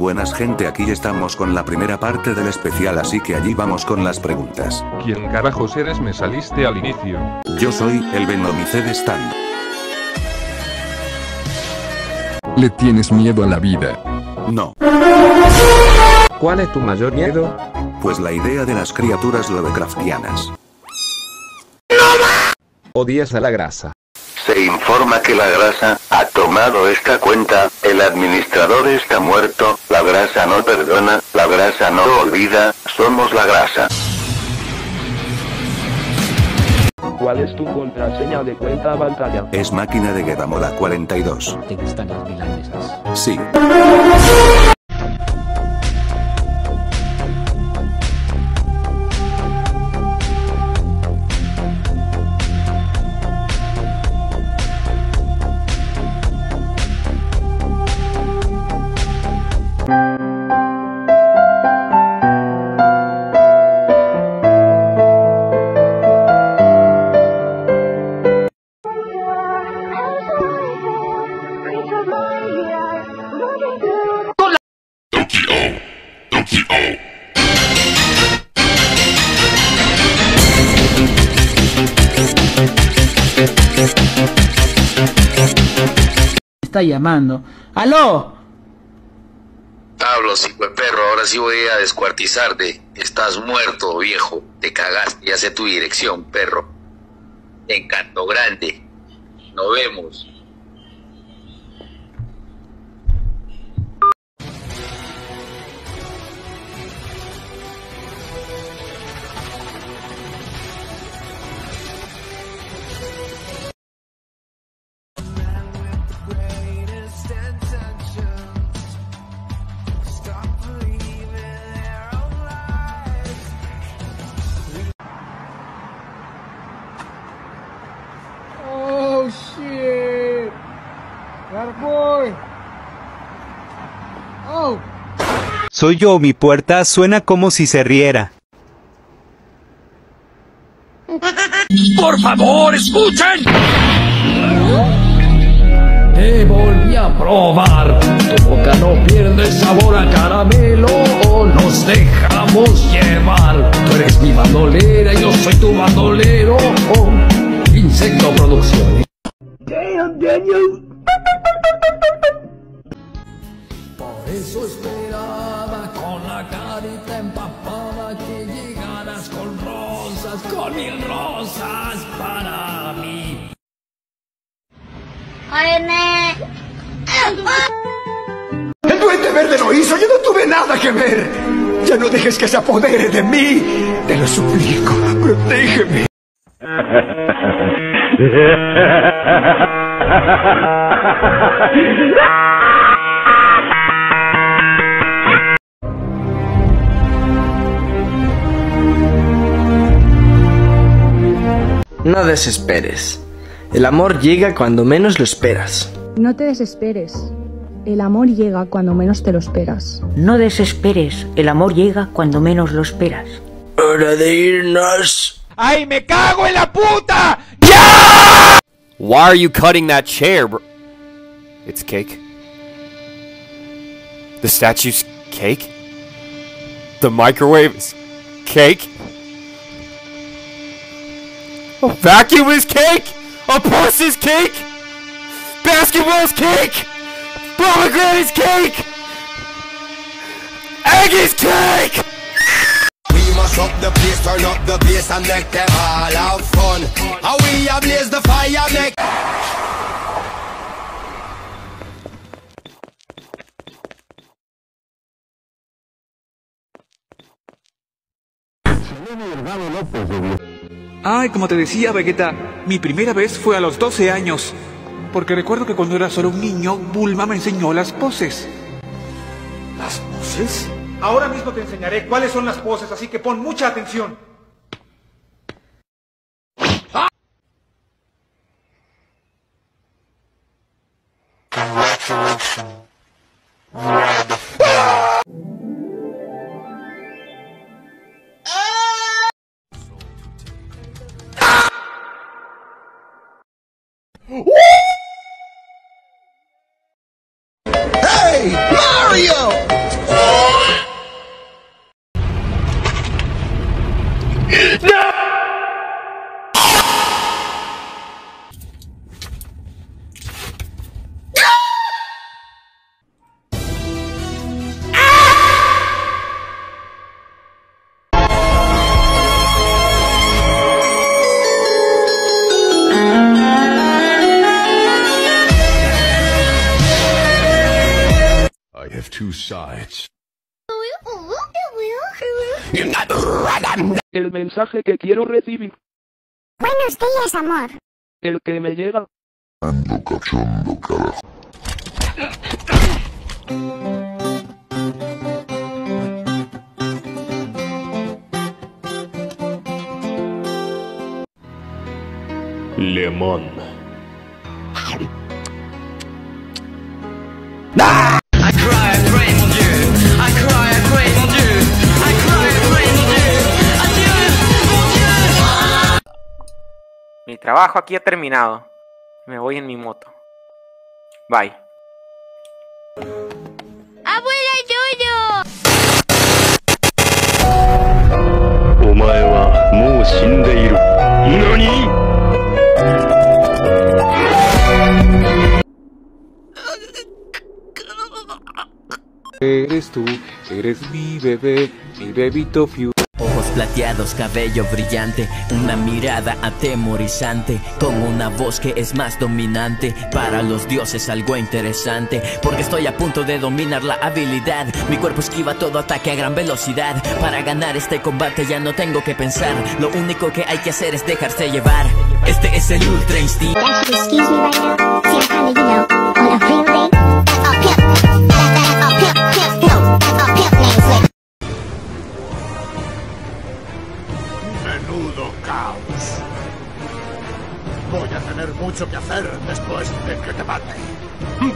buenas gente, aquí estamos con la primera parte del especial, así que allí vamos con las preguntas. ¿Quién carajos eres? Me saliste al inicio. Yo soy el Venomiced Stan. Le tienes miedo a la vida. No, ¿Cuál es tu mayor miedo? pues la idea de las criaturas Lovecraftianas. Odias a la grasa. Se informa que la grasa ha tomado esta cuenta, el administrador está muerto, la grasa no perdona, la grasa no olvida, somos la grasa. ¿Cuál es tu contraseña de cuenta bancaria? Es máquina de guerra moda 42. ¿Te gustan las milanesas? Sí. Llamando. ¡Aló! Pablo, hijo de perro, ahora sí voy a descuartizarte. Estás muerto, viejo. Te cagaste, ya sé tu dirección, perro. Encanto grande. Nos vemos. Soy yo, mi puerta suena como si se riera. ¡Por favor, escuchen! Te volví a probar. Tu boca no pierde sabor a caramelo. Nos dejamos llevar. Tú eres mi bandolera yo soy tu bandolero. Insecto Producciones. Damn, Daniel. Eso esperaba con la carita empapada que llegaras con rosas, con mil rosas para mí. El duende verde lo hizo, yo no tuve nada que ver. Ya no dejes que se apodere de mí. Te lo suplico, protégeme. No desesperes. El amor llega cuando menos lo esperas. No te desesperes. El amor llega cuando menos te lo esperas. No desesperes, el amor llega cuando menos lo esperas. Hora de irnos. ¡Ay, me cago en la puta! Why are you cutting that chair, bro? It's cake. The statue's cake? The microwave is cake? A vacuum is cake? A purse is cake? Basketball's cake? Pomegranate's cake? Egg is cake! We must up the place, turn up the bass and make them all have fun. How we ablaze the fire, make. Ay, como te decía, Vegeta, mi primera vez fue a los 12 años. Porque recuerdo que cuando era solo un niño, Bulma me enseñó las poses. ¿Las poses? Ahora mismo te enseñaré cuáles son las poses, así que pon mucha atención. Mario! sides. El mensaje que quiero recibir. Buenos días, amor. El que me llega. Ando cachondo, carajo. Lemon. I trabajo aquí ha terminado. Me voy en mi moto. Bye. ¡Abuela Yoyo! Eres tú, eres mi bebé, mi bebito fiu. Plateados, cabello brillante, una mirada atemorizante, con una voz que es más dominante. Para los dioses algo interesante, porque estoy a punto de dominar la habilidad. Mi cuerpo esquiva todo ataque a gran velocidad. Para ganar este combate ya no tengo que pensar, lo único que hay que hacer es dejarse llevar. Este es el Ultra Instinct. Tener mucho que hacer después de que te mate.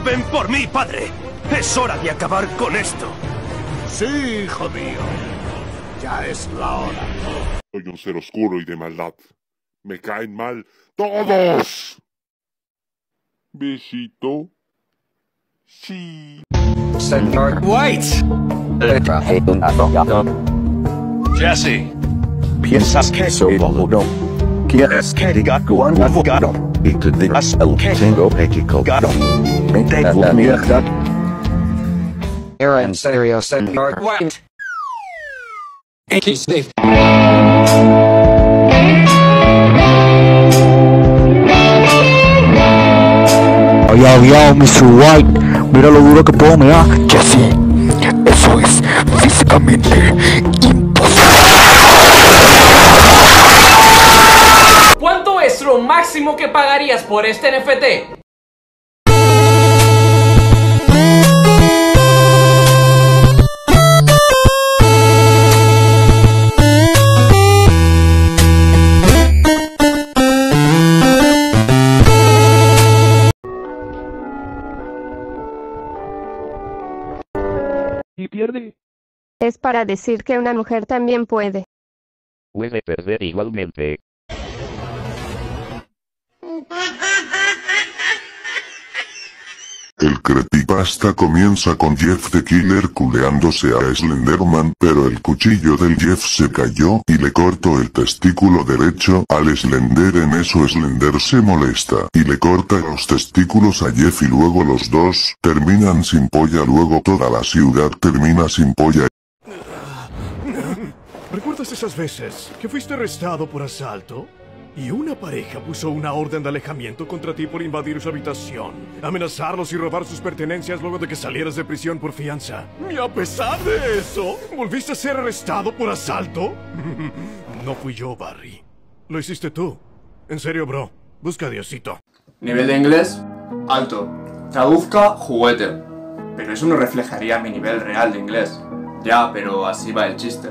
Ven por mí, padre. Es hora de acabar con esto. Sí, hijo mío. Ya es la hora. Soy un ser oscuro y de maldad. Me caen mal todos. Besito. Sí. Señor White. Le traje un abogado. Jesse. ¿Piensas que soy boludo? ¿Quieres que diga con un abogado? Y te dirás el que tengo equivocado. Vete a la mierda. Era en serio, señor White. XD. Yo, yo, Mr. White, mira lo duro que puedo mear. Que sí, eso es físicamente máximo que pagarías por este NFT? Y pierde. Es para decir que una mujer también puede. Puede perder igualmente. El creepypasta comienza con Jeff the Killer culeándose a Slenderman, pero el cuchillo del Jeff se cayó y le cortó el testículo derecho al Slender en eso Slender se molesta y le corta los testículos a Jeff y luego los dos terminan sin polla luego toda la ciudad termina sin polla. ¿Recuerdas esas veces que fuiste arrestado por asalto? Y una pareja puso una orden de alejamiento contra ti por invadir su habitación, amenazarlos y robar sus pertenencias luego de que salieras de prisión por fianza. Y a pesar de eso, ¿volviste a ser arrestado por asalto? no fui yo, Barry. Lo hiciste tú. En serio, bro. Busca a Diosito. Nivel de inglés, alto. Traduzca juguete. Pero eso no reflejaría mi nivel real de inglés. Ya, pero así va el chiste.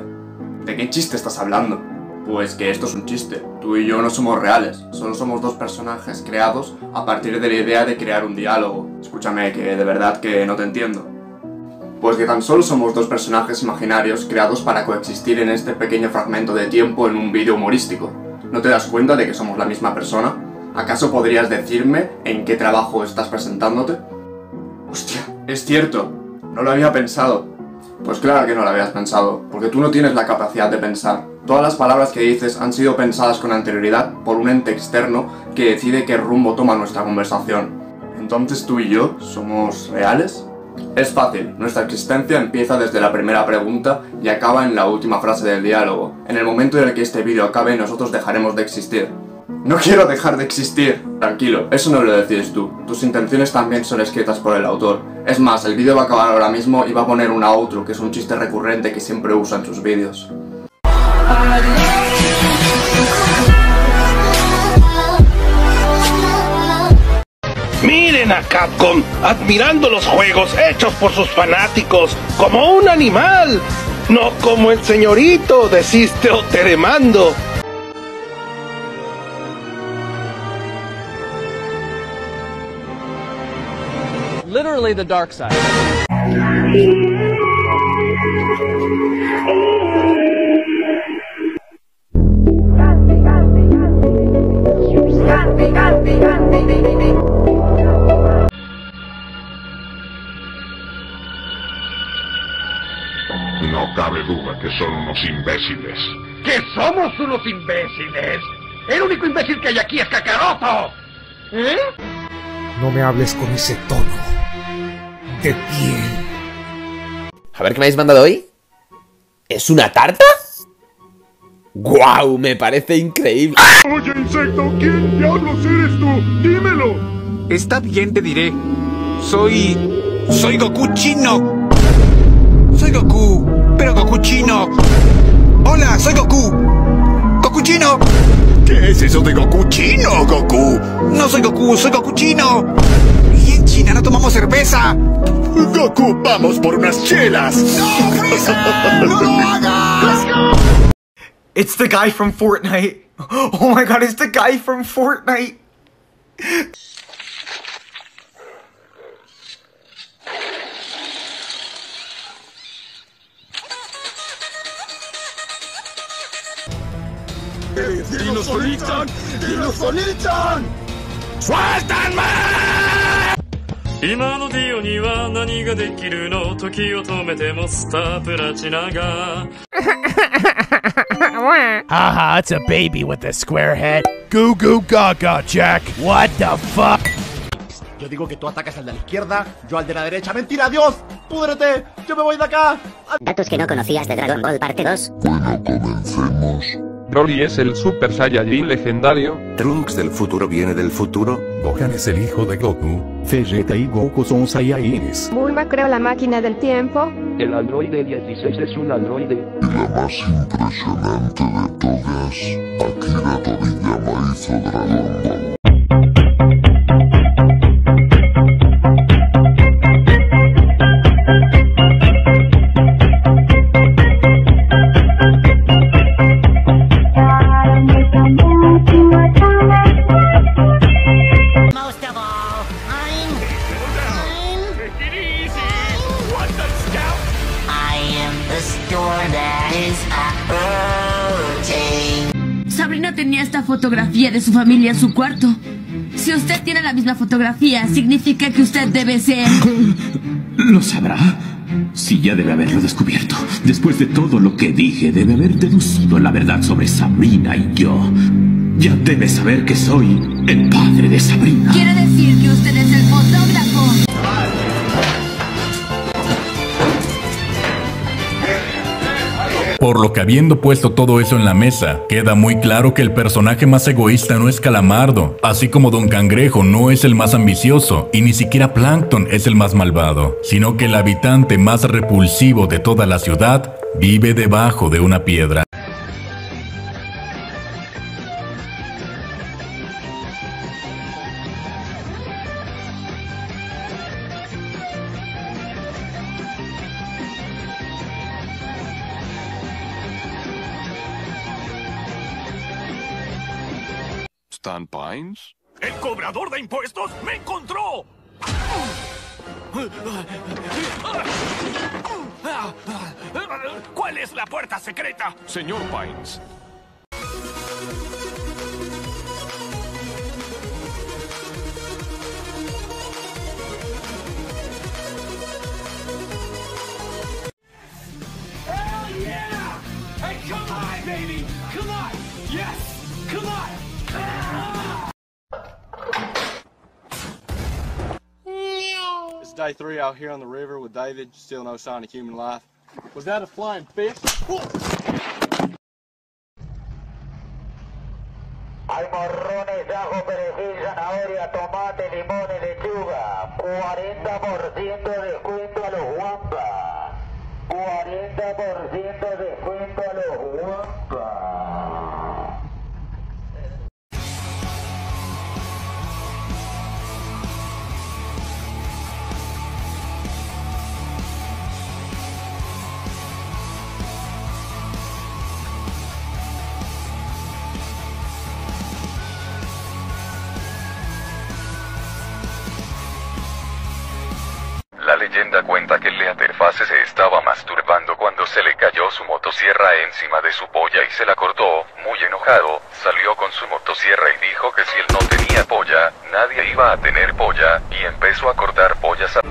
¿De qué chiste estás hablando? Pues que esto es un chiste. Tú y yo no somos reales. Solo somos dos personajes creados a partir de la idea de crear un diálogo. Escúchame, que de verdad que no te entiendo. Pues que tan solo somos dos personajes imaginarios creados para coexistir en este pequeño fragmento de tiempo en un vídeo humorístico. ¿No te das cuenta de que somos la misma persona? ¿Acaso podrías decirme en qué trabajo estás presentándote? Hostia, es cierto. No lo había pensado. Pues claro que no lo habías pensado, porque tú no tienes la capacidad de pensar. Todas las palabras que dices han sido pensadas con anterioridad por un ente externo que decide qué rumbo toma nuestra conversación. Entonces tú y yo somos reales? Es fácil, nuestra existencia empieza desde la primera pregunta y acaba en la última frase del diálogo. En el momento en el que este vídeo acabe nosotros dejaremos de existir. No quiero dejar de existir. Tranquilo, eso no lo decides tú. Tus intenciones también son escritas por el autor. Es más, el vídeo va a acabar ahora mismo y va a poner una outro, que es un chiste recurrente que siempre usa en sus vídeos. Miren a Capcom admirando los juegos hechos por sus fanáticos como un animal, no como el señorito de Sisteo Teremando. Literally the dark side. No cabe duda que son unos imbéciles. ¡Que somos unos imbéciles! ¡El único imbécil que hay aquí es Kakaroto! ¿Eh? No me hables con ese tono de piel. A ver qué me habéis mandado hoy. ¿Es una tarta? ¡Guau! Me parece increíble. Oye, insecto, ¿quién diablos eres tú? Dímelo. Está bien, te diré. Soy. Soy Goku chino. Soy Goku, pero Goku chino. Hola, soy Goku. Goku chino. ¿Qué es eso de Goku chino, Goku? No soy Goku, soy Goku chino. Y en China no tomamos cerveza. Goku, vamos por unas chelas. ¡No, Frieza! ¡No lo hagas! It's the guy from Fortnite. Oh my god, it's the guy from Fortnite. ¡Dinosonichan! ¡Dinosonichan! ¡Suéltanme! 今のディオには何ができるの時を止めてもスタープラチナが Haha, it's a baby with a square head. Goo goo gaga, Jack. What the fuck? Yo digo que tú atacas al de la izquierda, yo al de la derecha. ¡Mentira, Dios! ¡Púdrete! ¡Yo me voy de acá! Datos que no conocías de Dragon Ball Parte 2. Bueno, comencemos. Broly es el Super Saiyajin legendario. Trunks del futuro viene del futuro. Gohan es el hijo de Goku. Vegeta y Goku son Saiyajines. Bulma creó la máquina del tiempo. El androide 16 es un androide. Y la más impresionante de todas, Akira Toriyama hizo Dragon Ball. Fotografía de su familia en su cuarto. Si usted tiene la misma fotografía, significa que usted debe ser... ¿Lo sabrá? Sí, ya debe haberlo descubierto. Después de todo lo que dije, debe haber deducido la verdad sobre Sabrina y yo. Ya debe saber que soy el padre de Sabrina. Quiere decir que usted es el fotógrafo. Por lo que habiendo puesto todo eso en la mesa, queda muy claro que el personaje más egoísta no es Calamardo, así como Don Cangrejo no es el más ambicioso y ni siquiera Plankton es el más malvado, sino que el habitante más repulsivo de toda la ciudad vive debajo de una piedra. Pines? ¡El cobrador de impuestos me encontró! ¿Cuál es la puerta secreta? Señor Pines. Day three out here on the river with David. Still no sign of human life. Was that a flying fish? Hay morrones, ajo, perejil, zanahoria, tomate, limón y lechuga. 40% de descuento a los guampas. 40% de descuento a los guampas. La leyenda cuenta que Leaterface se estaba masturbando cuando se le cayó su motosierra encima de su polla y se la cortó. Muy enojado, salió con su motosierra y dijo que si él no tenía polla, nadie iba a tener polla, y empezó a cortar pollas a...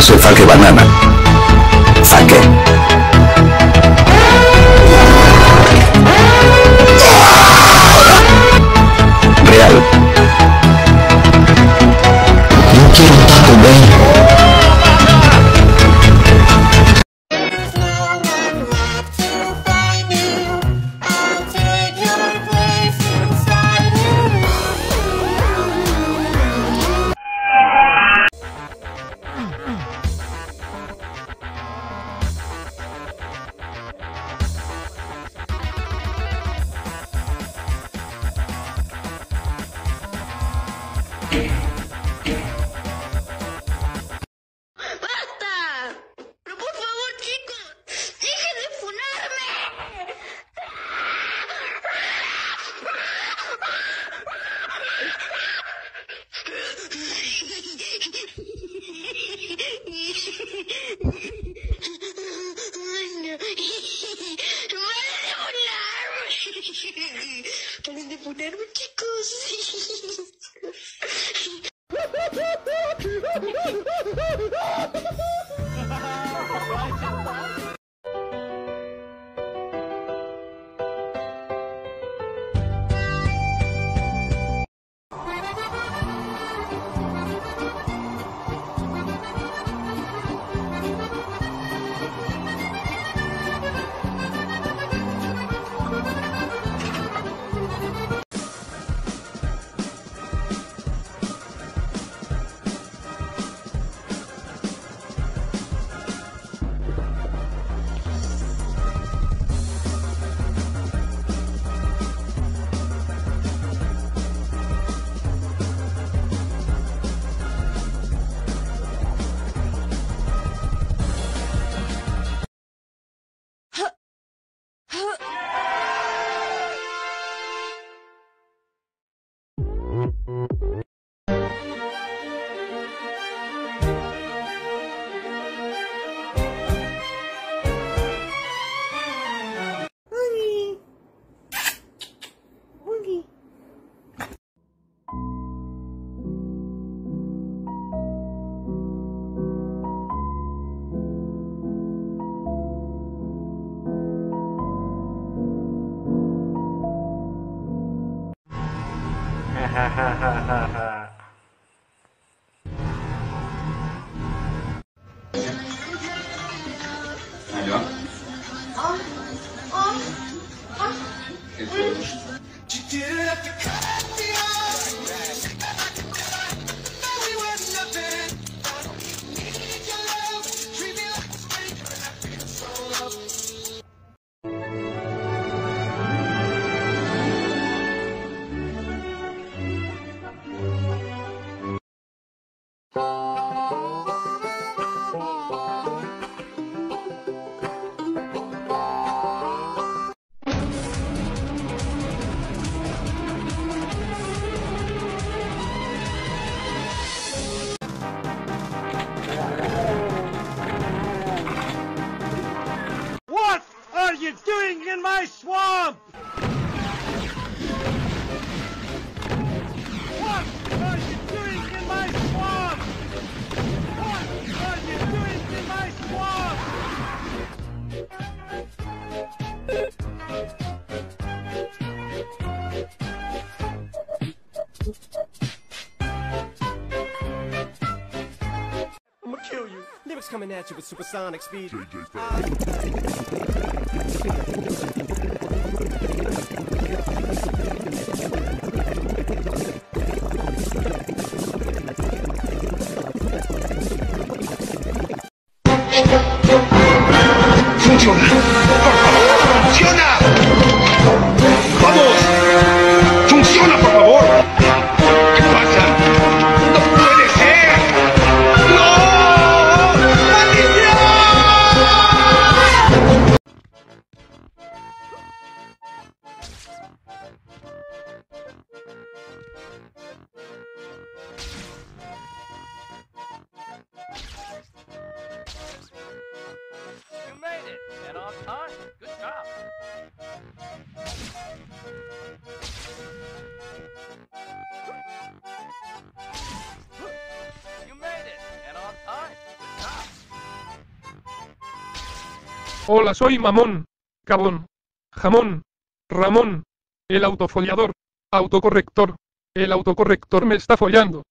Fake Banana. Paren de ponerme, chicos. Sonics coming at you with supersonic speed. JJ Uh, Hola, soy Mamón, Cabón, Jamón, Ramón, el autofollador, autocorrector. El autocorrector me está follando.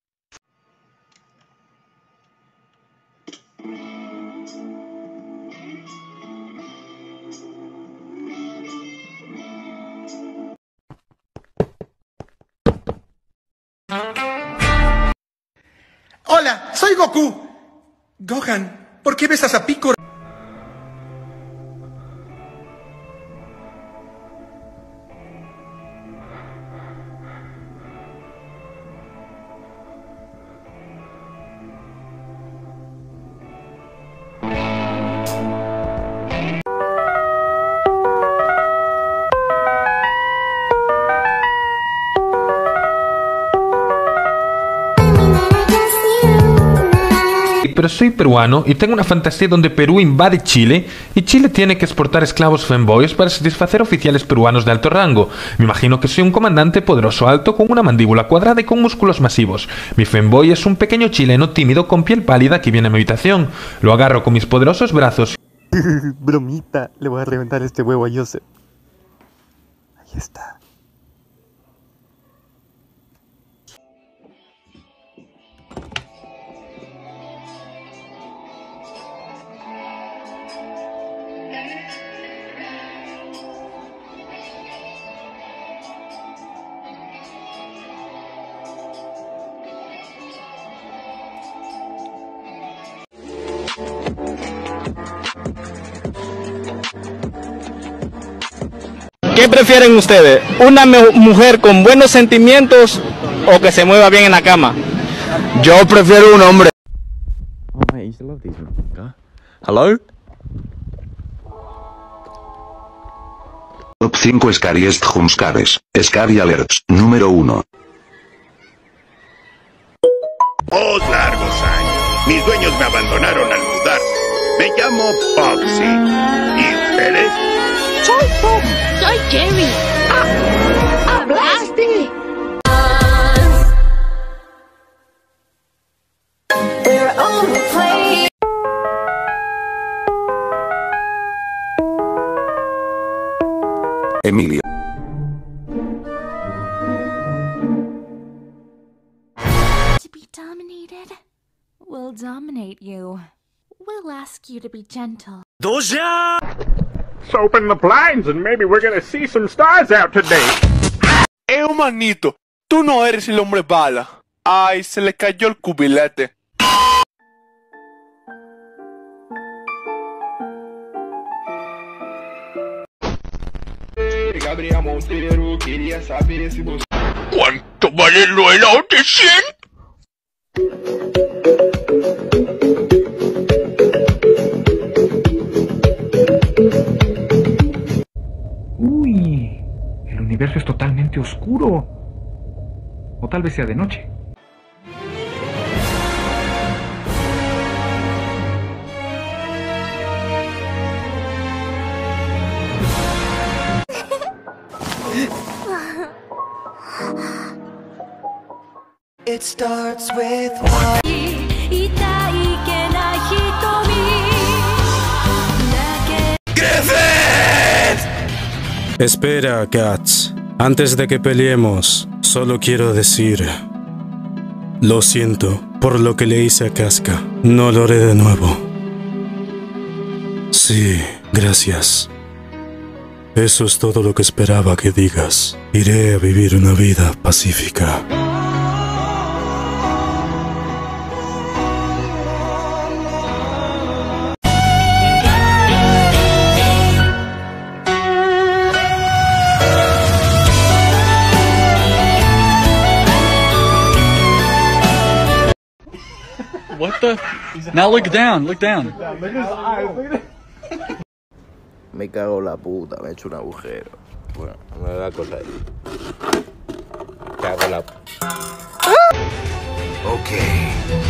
Hola, soy Goku. Gohan, ¿por qué besas a Piccolo? Pero soy peruano y tengo una fantasía donde Perú invade Chile y Chile tiene que exportar esclavos femboys para satisfacer oficiales peruanos de alto rango. Me imagino que soy un comandante poderoso alto con una mandíbula cuadrada y con músculos masivos. Mi femboy es un pequeño chileno tímido con piel pálida que viene a mi habitación. Lo agarro con mis poderosos brazos Bromita, le voy a reventar este huevo a Joseph. Ahí está. Prefieren ustedes? ¿Una mu- mujer con buenos sentimientos o que se mueva bien en la cama? Yo prefiero un hombre. Oh, mate, I used to love these. Hello? Top 5 Scariest Jumpscares. Scary Alerts. Número 1. Oh, largos años. Mis dueños me abandonaron al mudarse. Me llamo Foxy. ¿Y ustedes? ¡Pum! ¡Soy Jerry! ¡Ah! ah ¡Hablaste! Emilio. To be dominated We'll dominate you. We'll ask you to be gentle. Doja. So open the blinds and maybe we're gonna see some stars out today. Eh, manito, tú no eres el hombre bala. Ay, se le cayó el cubilete. Gabriel Monteiro queria saber você. ¿Cuánto vale lo helado de 100? universo es totalmente oscuro. O tal vez sea de noche. It starts with 痛いけない瞳 Espera, Gats. Antes de que peleemos, solo quiero decir... Lo siento por lo que le hice a Casca. No lo haré de nuevo. Sí, gracias. Eso es todo lo que esperaba que digas. Iré a vivir una vida pacífica. What the? Now look down, look down. Me cago la puta, me he hecho un agujero. Bueno, me da cosa ahí. Cago la... Okay.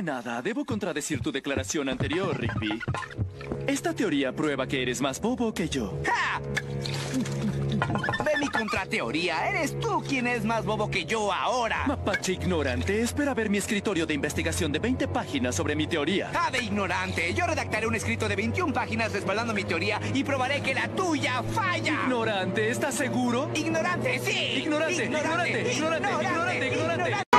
Que nada, debo contradecir tu declaración anterior, Rigby. Esta teoría prueba que eres más bobo que yo. De mi contrateoría, eres tú quien es más bobo que yo ahora. Mapache ignorante, espera ver mi escritorio de investigación de 20 páginas sobre mi teoría. Ah, de ignorante. Yo redactaré un escrito de 21 páginas respaldando mi teoría y probaré que la tuya falla. Ignorante, ¿estás seguro? Ignorante, sí. Ignorante, ignorante, ignorante, ignorante, ignorante.